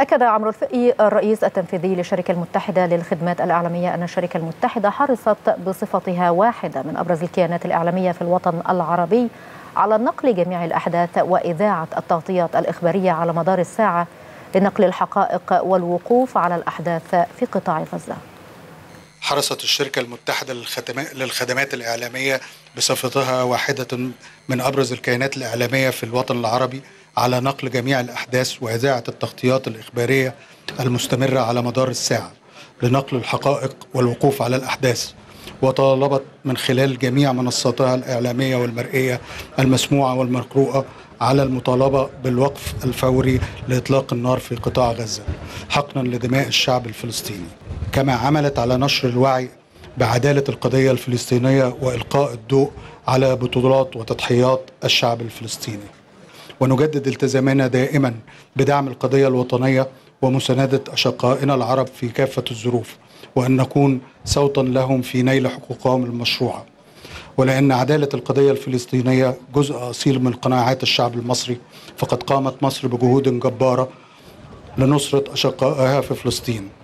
أكد عمرو الفقي الرئيس التنفيذي للشركة المتحدة للخدمات الإعلامية أن الشركة المتحدة حرصت بصفتها واحدة من أبرز الكيانات الإعلامية في الوطن العربي على نقل جميع الأحداث وإذاعة التغطيات الإخبارية على مدار الساعة لنقل الحقائق والوقوف على الأحداث في قطاع غزة. حرصت الشركة المتحدة للخدمات الإعلامية بصفتها واحدة من أبرز الكيانات الإعلامية في الوطن العربي على نقل جميع الأحداث وإذاعة التغطيات الإخبارية المستمرة على مدار الساعة لنقل الحقائق والوقوف على الأحداث وطالبت من خلال جميع منصاتها الإعلامية والمرئية المسموعة والمقروءة على المطالبة بالوقف الفوري لإطلاق النار في قطاع غزة حقنا لدماء الشعب الفلسطيني. كما عملت على نشر الوعي بعدالة القضية الفلسطينية وإلقاء الضوء على بطولات وتضحيات الشعب الفلسطيني. ونجدد التزامنا دائما بدعم القضية الوطنية ومساندة أشقائنا العرب في كافة الظروف وأن نكون صوتا لهم في نيل حقوقهم المشروعة. ولأن عدالة القضية الفلسطينية جزء أصيل من قناعات الشعب المصري فقد قامت مصر بجهود جبارة لنصرة أشقائها في فلسطين.